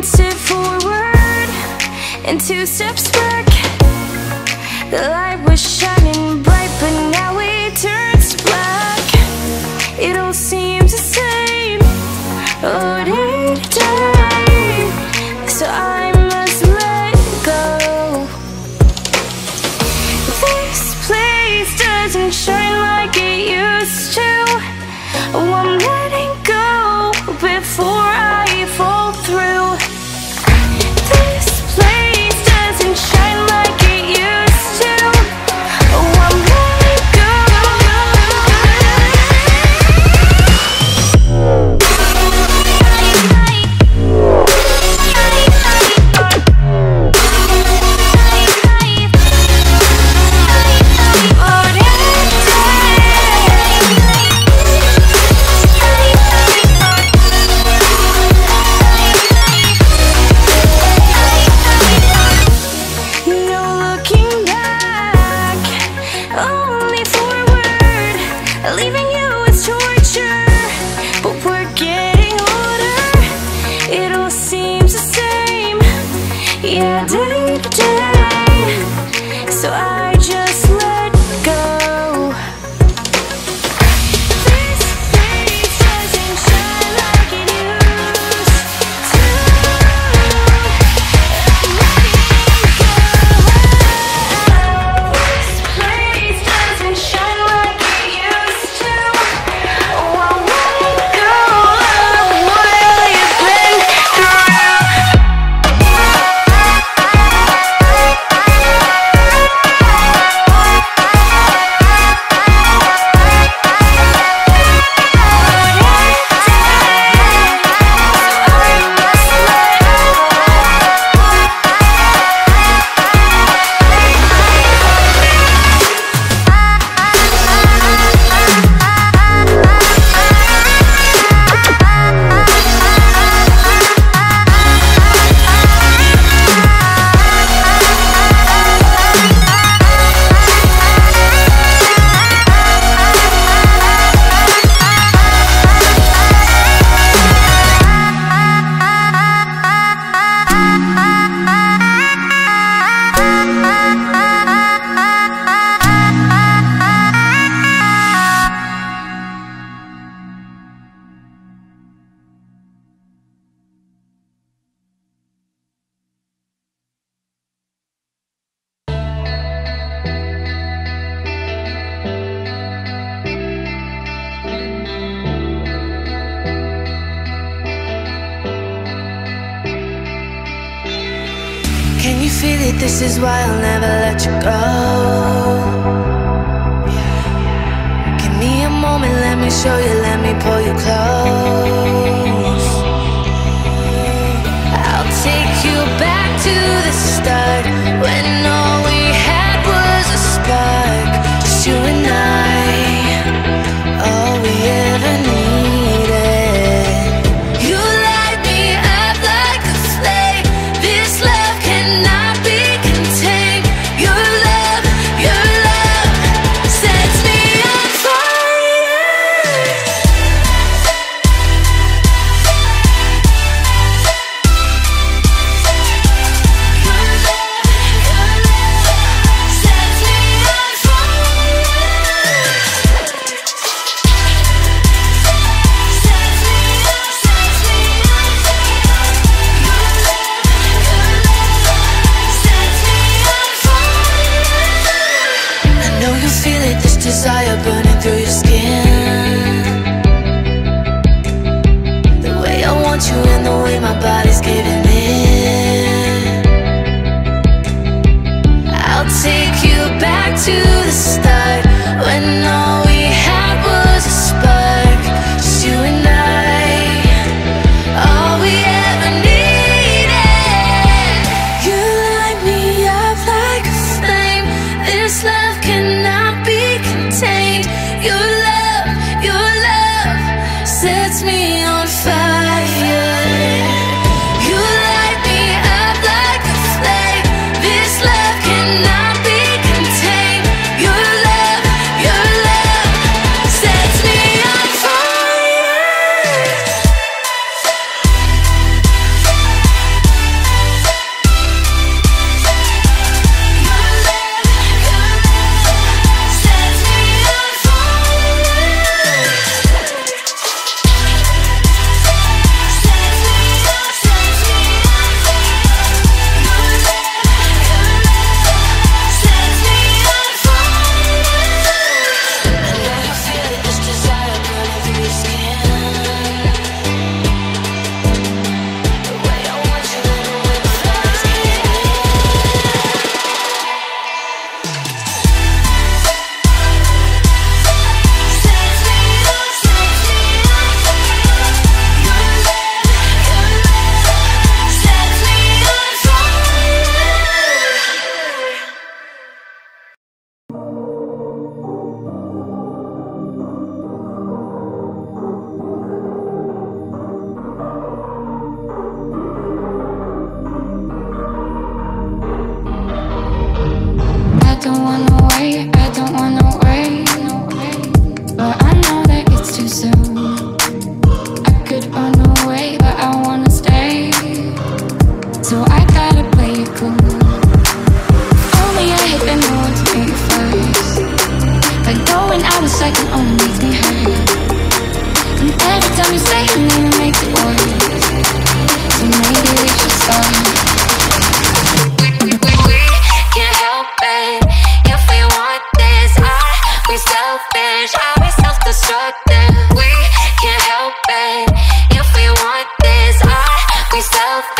one step forward and two steps back. The light was shining.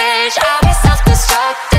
Something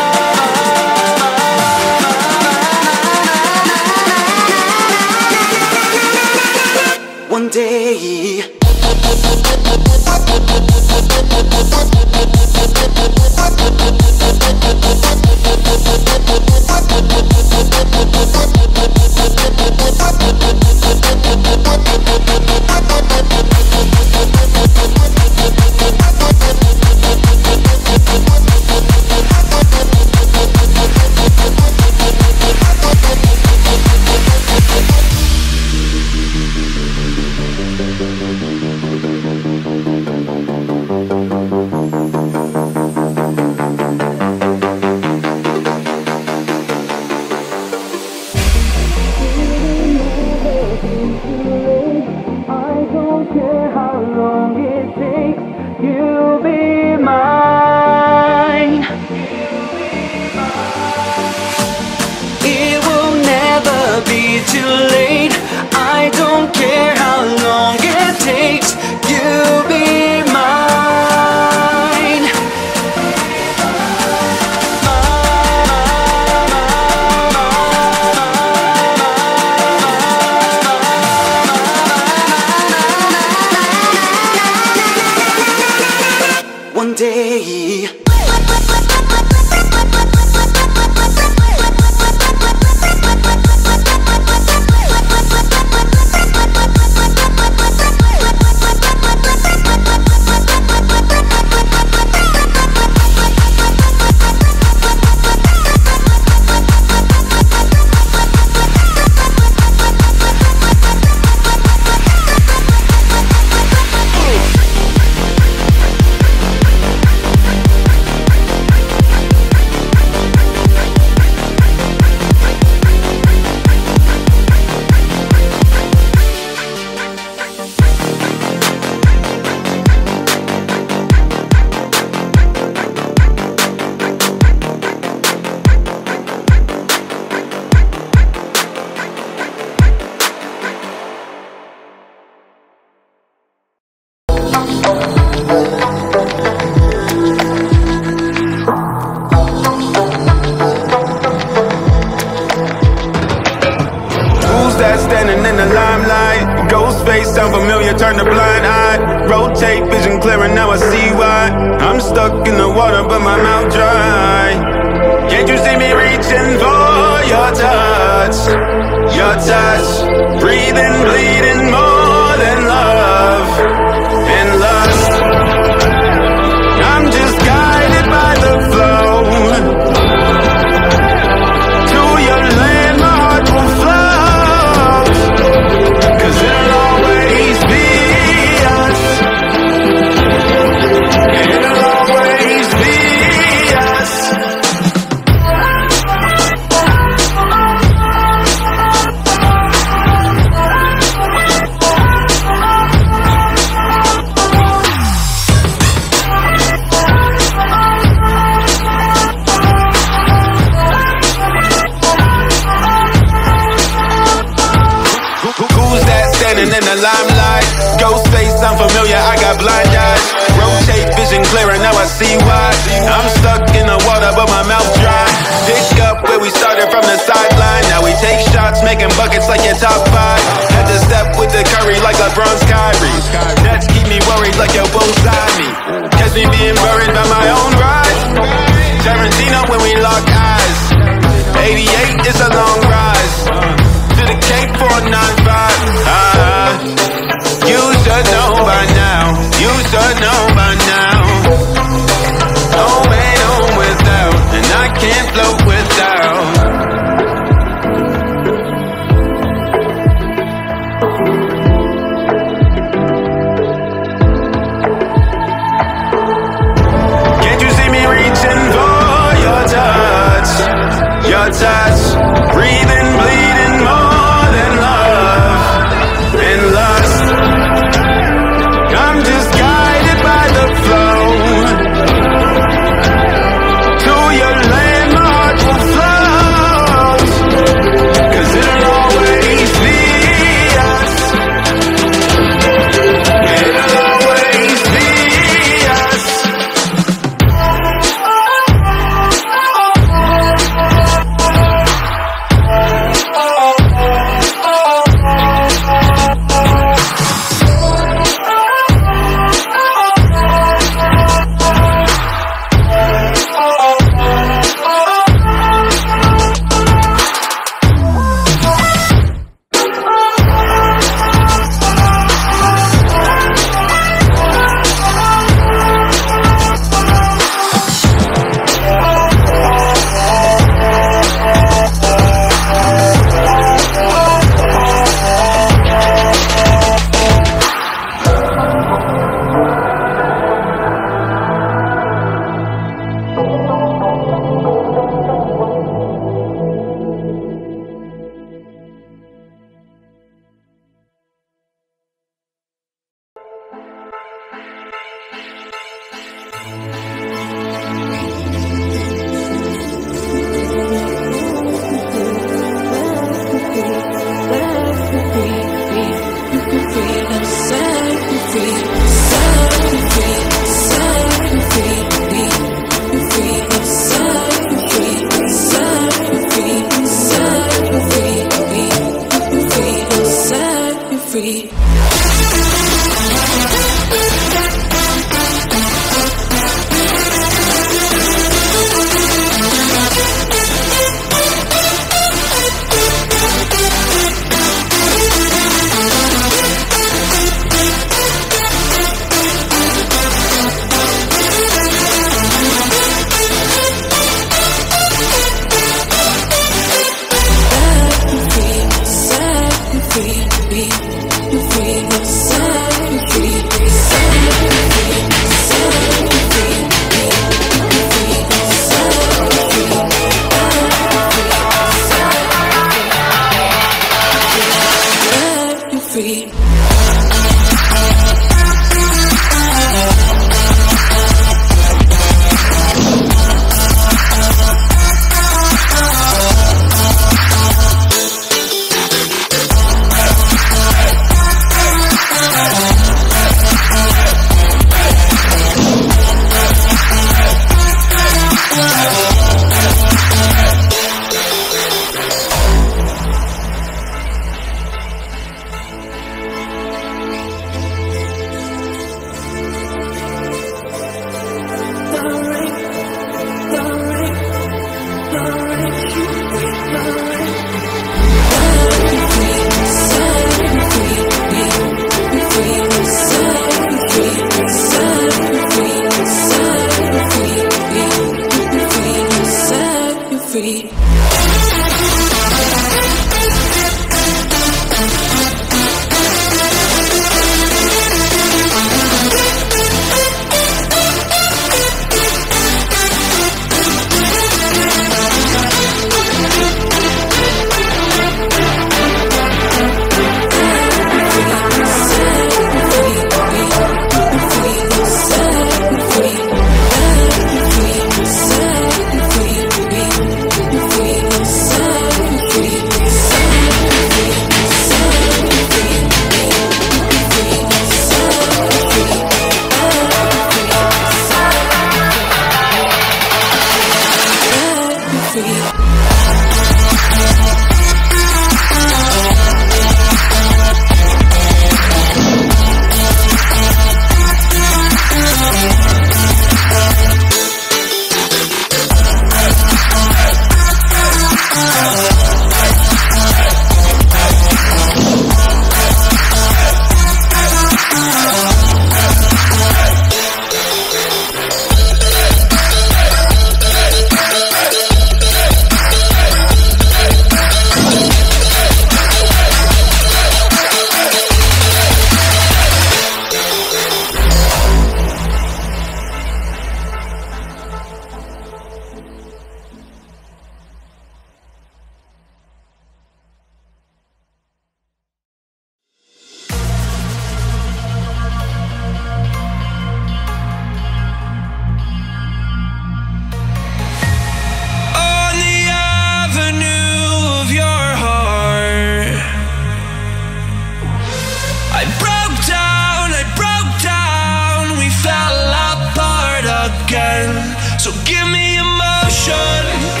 So give me emotion.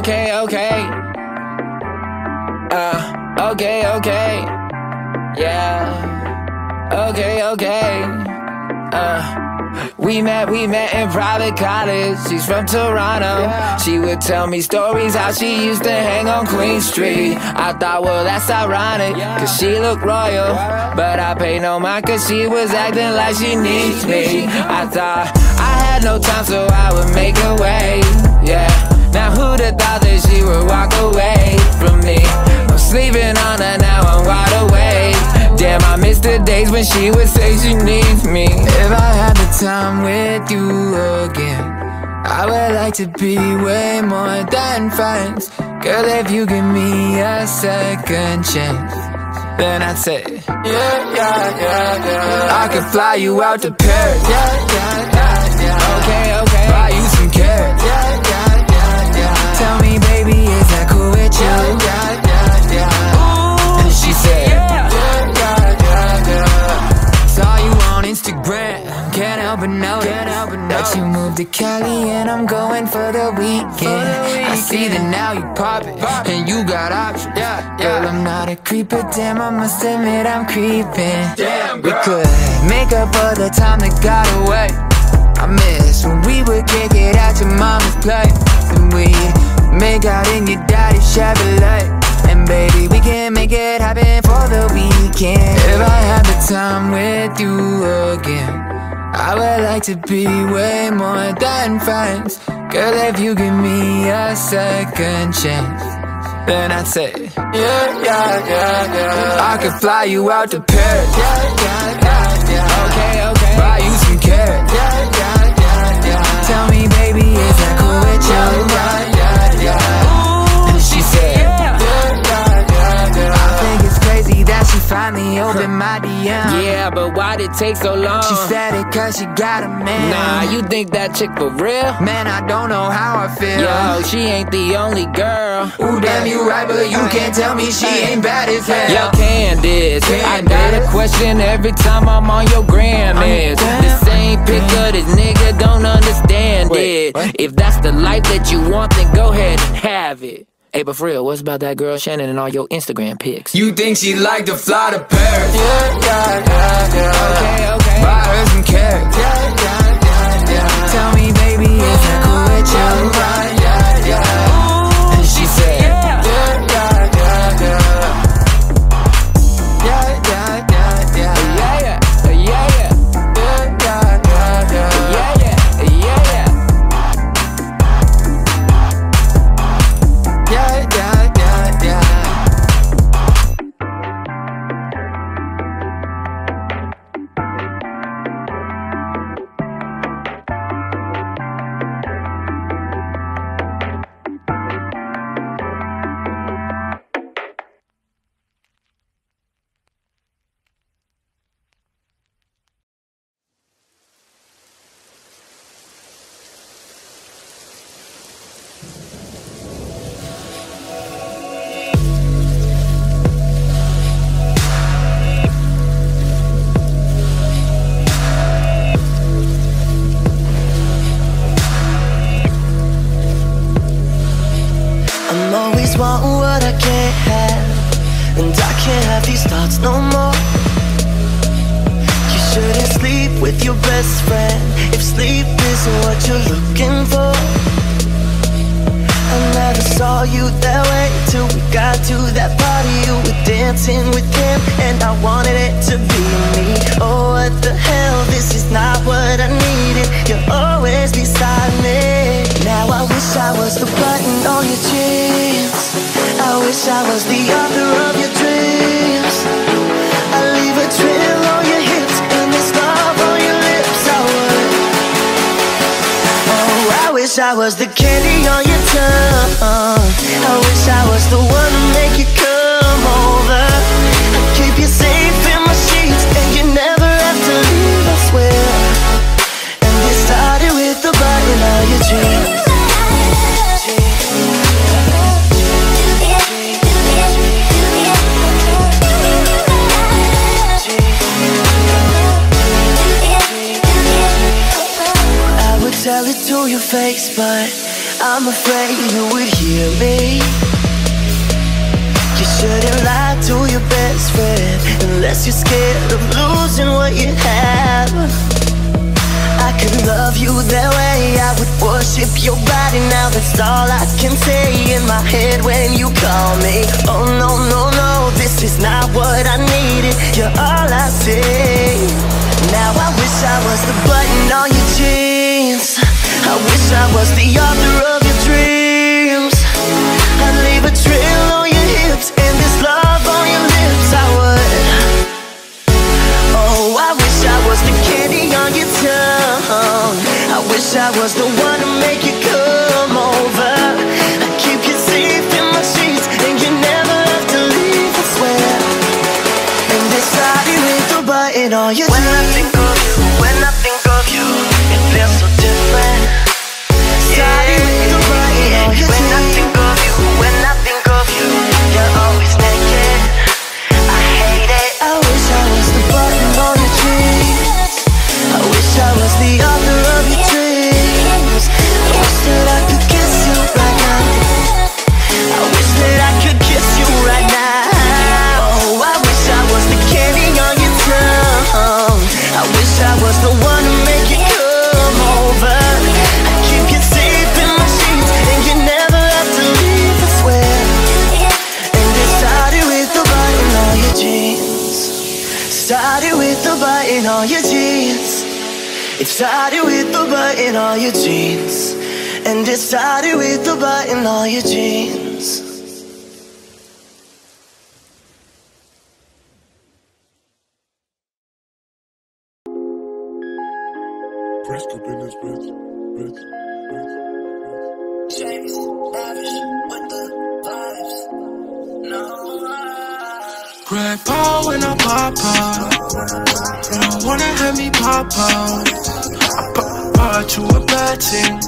Okay, okay. Uh, okay, okay. Yeah. Okay, okay. Uh. We met, we met in private college. She's from Toronto. She would tell me stories how she used to hang on Queen Street. I thought, well, that's ironic, cause she looked royal. But I paid no mind cause she was acting like she needs me. I thought I had no time, so I would make a way. Yeah. Now who'd have thought that she would walk away from me? I'm sleeping on her now, I'm wide awake. Damn, I miss the days when she would say she needs me. If I had the time with you again, I would like to be way more than friends. Girl, if you give me a second chance, then I'd say, yeah, yeah, yeah, yeah. I could fly you out to Paris. Yeah, yeah, yeah, yeah. Okay, okay. With you? Yeah, yeah, yeah, and she said, yeah, yeah, yeah, yeah, yeah. Saw you on Instagram, can't help but notice that you moved to Cali and I'm going for the weekend. I see that now you pop it and you got options. Yeah, yeah. Girl, I'm not a creeper, damn, I must admit I'm creeping. Damn, We could make up for the time that got away. I miss when we would kick it at your mama's place and we make out in your daddy's Chevrolet. And baby, we can make it happen for the weekend. If I had the time with you again, I would like to be way more than friends. Girl, if you give me a second chance, then I'd say, yeah, yeah, yeah, yeah. I could fly you out to Paris. Yeah, yeah, yeah, yeah. Okay, okay. Buy you some carats. Yeah, yeah, yeah, yeah. Tell me, baby, is that cool with you? Yeah, yeah, opened my DM. Yeah, but why'd it take so long? She said it cause she got a man. Nah, you think that chick for real? Man, I don't know how I feel. Yo, she ain't the only girl. Ooh, damn, you right, but you can't tell me she ain't bad as hell. Yo, Candace, I got a question every time I'm on your gram. Is the same pick of this nigga don't understand it. If that's the life that you want, then go ahead and have it. Hey, but for real, what's about that girl Shannon and all your Instagram pics? You think she like to fly to Paris? Yeah, yeah, yeah, yeah. Okay, okay. Buy her some carats. Yeah, yeah, yeah, yeah. Tell me, baby, is that cool with you? Yeah, Wanting what I can't have, and I can't have these thoughts no more. You shouldn't sleep with your best friend if sleep isn't what you're looking for. I never saw you that way till we got to that party. You were dancing with him, and I wanted it to be me. Oh, what the hell? This is not what I needed. You're always beside me. Now I wish I was the button on your jeans. I wish I was the author of your dreams. I leave a trail on your hips and this love on your lips. I would. Oh, I wish I was the candy on your tongue. I wish I was the one to make you come over. Your face, but I'm afraid you would hear me. You shouldn't lie to your best friend unless you're scared of losing what you have. I could love you that way. I would worship your body now. That's all I can say in my head when you call me. Oh no, no, no, this is not what I needed. You're all I see. Now I wish I was the button on your jeans. I wish I was the author of your dreams. I'd leave a trail on your hips and this love on your lips. I would. Oh, I wish I was the candy on your tongue. I wish I was the one to make you come over. I keep you safe in my sheets, and you never have to leave. I swear. And with the button on your When I think of you, started with the button on your jeans. And it started with the button on your jeans. Pressed up in this bitch, bitch, bitch. Chase, lavish, with the vibes. No. Greg Paul when I pop out. You don't wanna have me pop out. I pop her to a bad thing.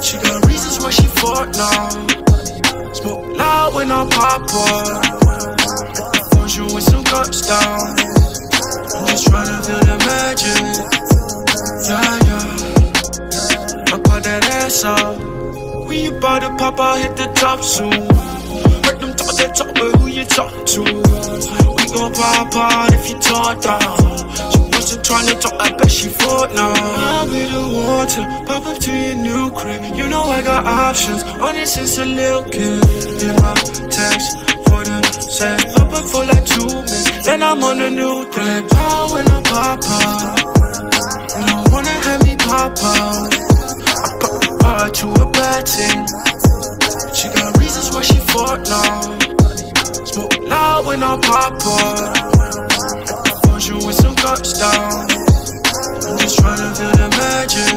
She got reasons why she fought now. Smoke loud when I pop up. Force you with some cups down. I'm just trying to feel the magic. Yeah, yeah. I pop that ass out. We about to pop out, hit the top soon. Them talk but who you talk to? We gon' pop out if you talk down. She wasn't trying to talk, I bet she fought now. I'll be the pop up to your new crib. You know I got options. On this is a little kid. In my text for the set. Up up for like two minutes. Then I'm on a new thread. Power when I pop out. You don't wanna have me pop out. I pop her to a bad thing. Got she fought now. Smoke loud when I pop up. Force you with some cups down. I'm just trying to feel the magic.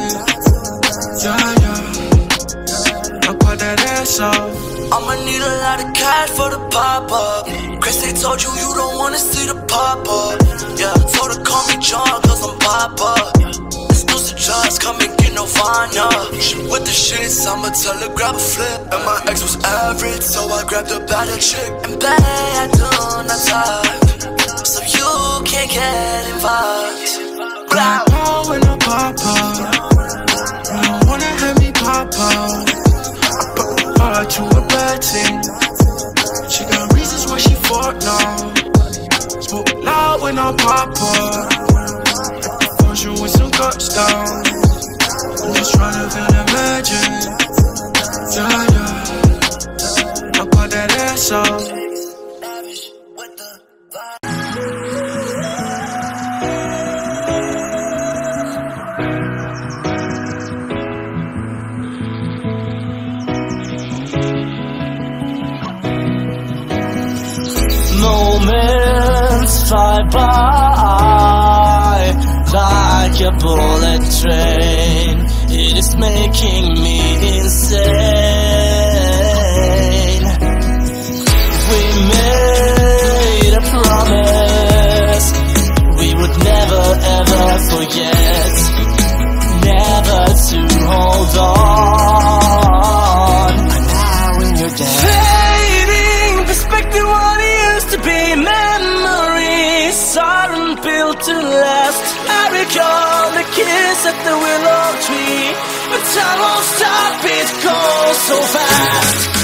Yeah, yeah. I pop that ass out. I'ma need a lot of cash for the pop up. Chris, they told you you don't wanna see the pop up. Yeah, told her call me John, cause I'm pop up. Use the drugs, come and get no finer. yeah. With the shits, I'ma tell her grab a flip. And my ex was average, so I grabbed a better chick. And bad, I do not talk, so you can't get involved. Black hole when I pop up, You don't wanna have me pop up. I put my heart to a bad thing. She got reasons why she fought now. Smoke loud when I pop up guts I'm just tryna feel the magic. Yeah, yeah. I put that ass out No fly by. train. It is making me insane. We made a promise we would never ever forget, never to hold on. Set at the willow tree, but I won't stop. It goes so fast.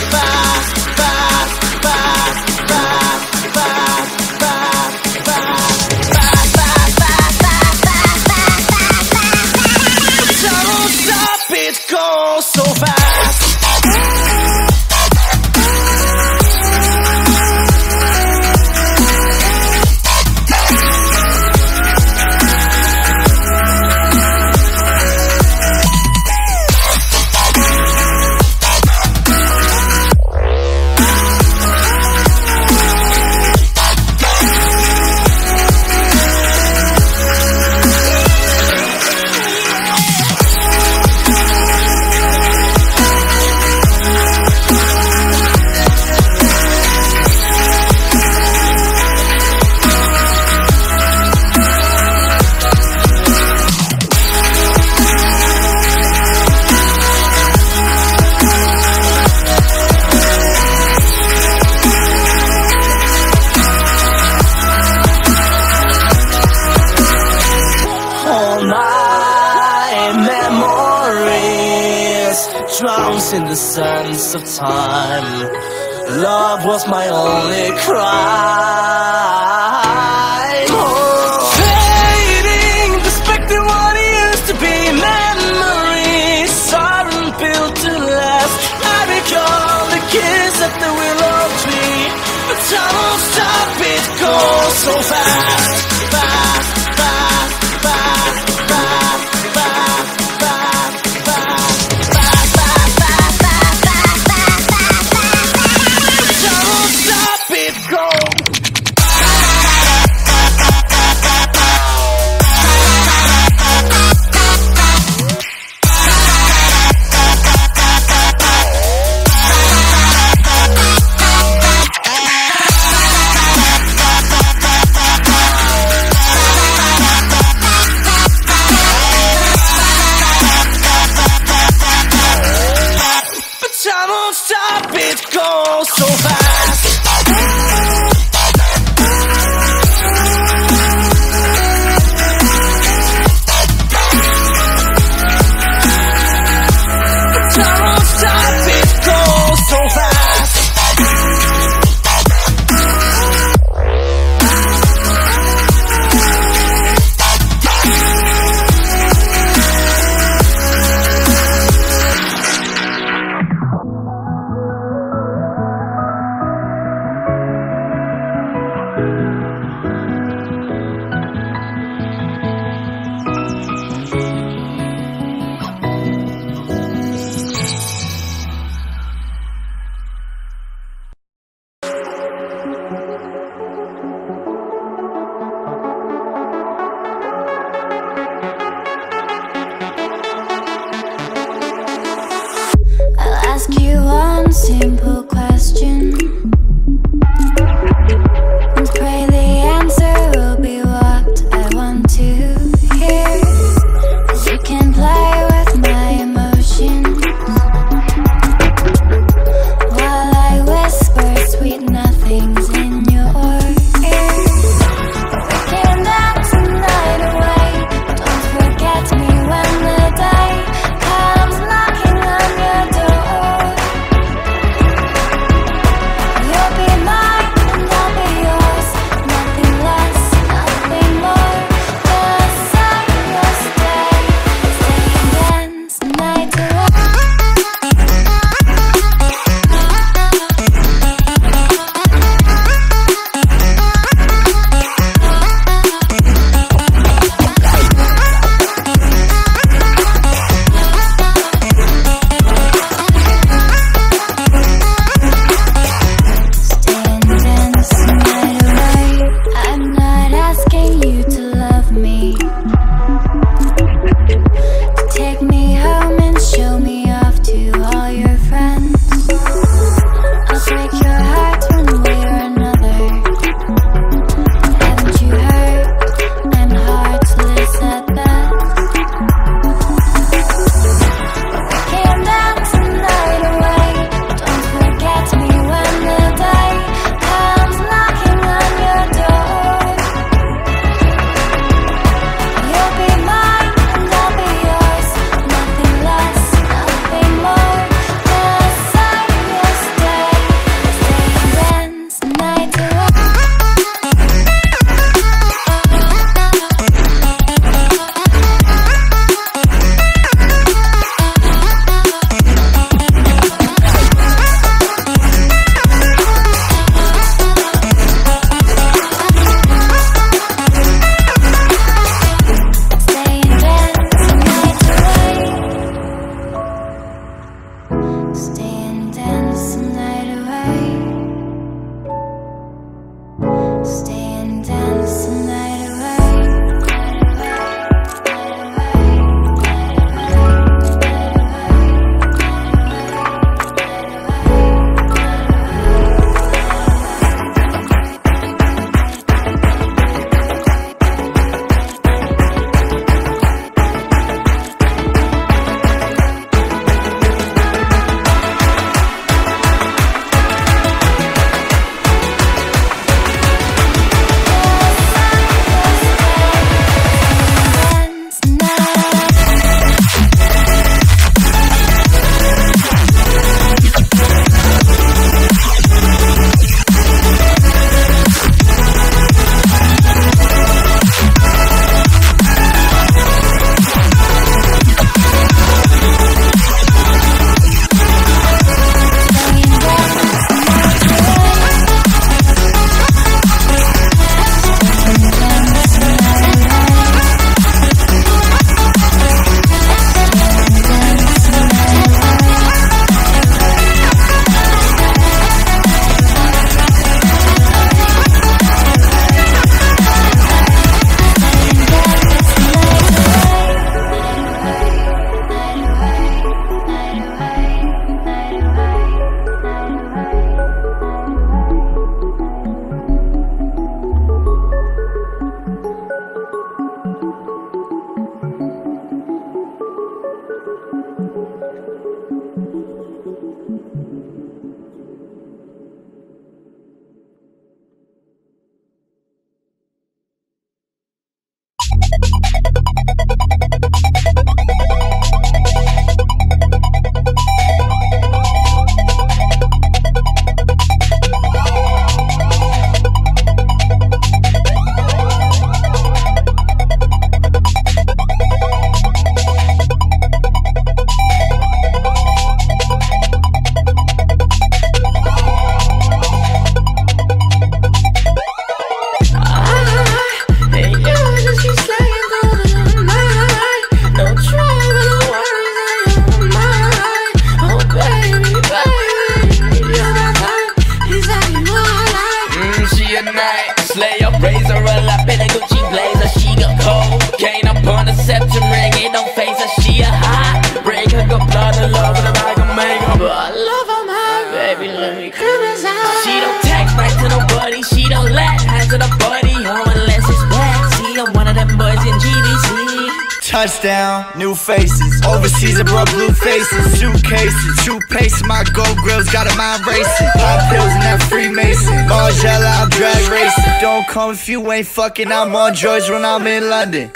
ain't fucking, I'm on drugs when I'm in London.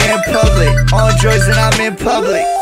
In public, on drugs and I'm in public.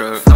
It's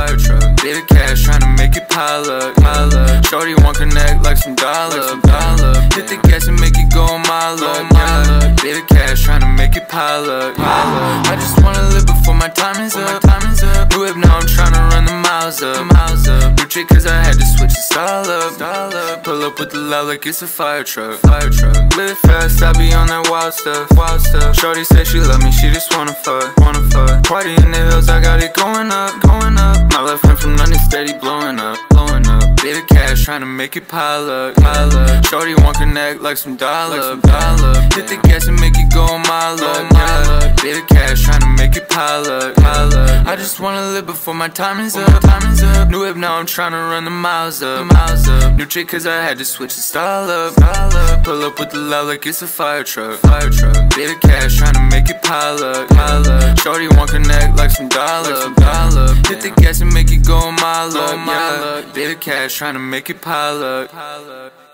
up. With the love like it's a fire truck. Fire truck. Live fast, I be on that wild stuff. Wild stuff. Shorty say she love me, she just wanna fuck. Wanna fuck. Party in the hills, I got it going up. Going up. My left hand from London steady blowing up. Blowing up. Bit of cash trying to make it pile up. Pile up. Shorty want connect like some dollar. Dollar. Hit the gas and make it go a mile up. Yeah. Bit of cash trying to make it pile up. Pile up. I just wanna live before my time is up. Time is up. New whip now I'm trying to run the miles up. Miles up. New trick cause I had to switch the style up. Style up. Pull up with the loud like it's a fire truck. Fire truck. Bit of cash trying to make it pile up. Pile up. Shorty want connect like some dollar. Dollar. Hit the gas and make it go a mile up. Yeah. Bit of cash trying to make it pile up. Pile up.